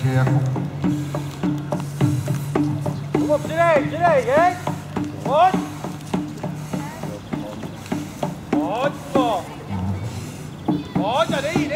Queco. Vamos direito, direito, hein? Ótimo. Ótimo. Ótimo ali.